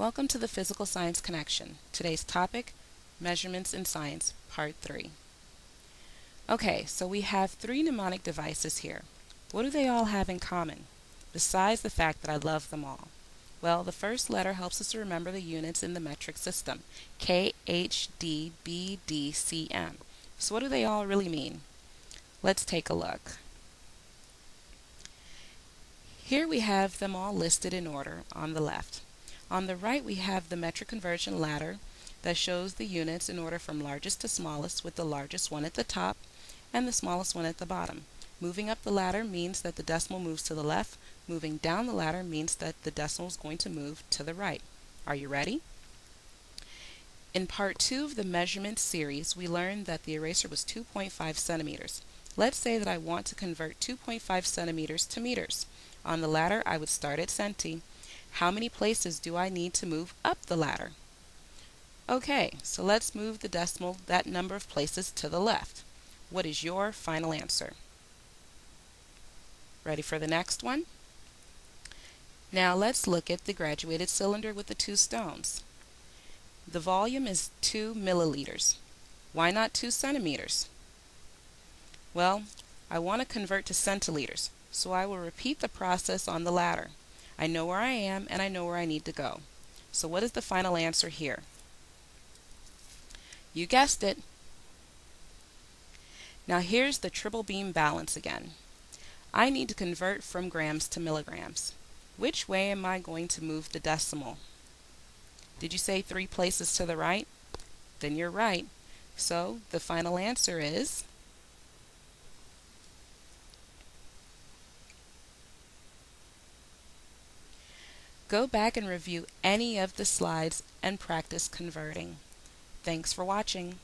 Welcome to the Physical Science Connection. Today's topic, Measurements in Science, Part 3. Okay, so we have three mnemonic devices here. What do they all have in common, besides the fact that I love them all? Well, the first letter helps us to remember the units in the metric system, K, H, D, B, D, C, M. So what do they all really mean? Let's take a look. Here we have them all listed in order on the left. On the right we have the metric conversion ladder that shows the units in order from largest to smallest with the largest one at the top and the smallest one at the bottom. Moving up the ladder means that the decimal moves to the left. Moving down the ladder means that the decimal is going to move to the right. Are you ready? In part 2 of the measurement series, we learned that the eraser was 2.5 centimeters. Let's say that I want to convert 2.5 centimeters to meters. On the ladder, I would start at centi. How many places do I need to move up the ladder? Okay, so let's move the decimal that number of places to the left. What is your final answer? Ready for the next one? Now let's look at the graduated cylinder with the two stones. The volume is 2 milliliters. Why not 2 centimeters? Well, I want to convert to centiliters, so I will repeat the process on the ladder. I know where I am and I know where I need to go. So what is the final answer here? You guessed it. Now here's the triple beam balance again. I need to convert from grams to milligrams. Which way am I going to move the decimal? Did you say three places to the right? Then you're right. So the final answer is Go back and review any of the slides and practice converting. Thanks for watching.